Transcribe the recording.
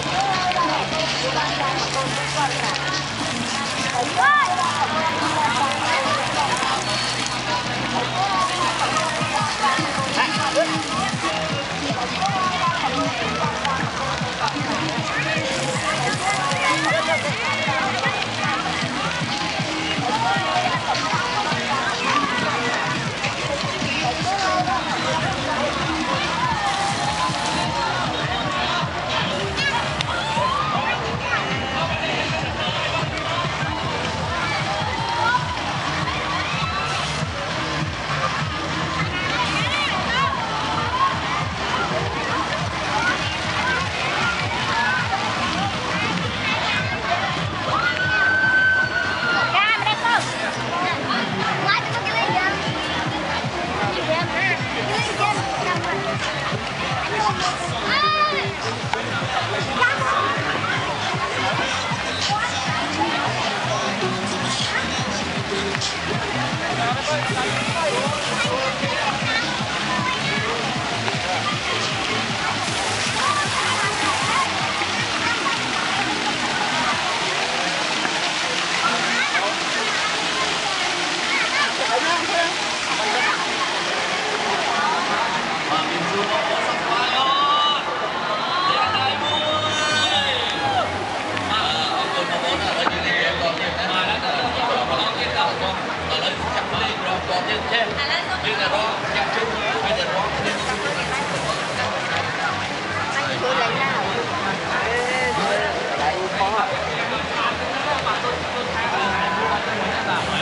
Thank you. Bye. 大伙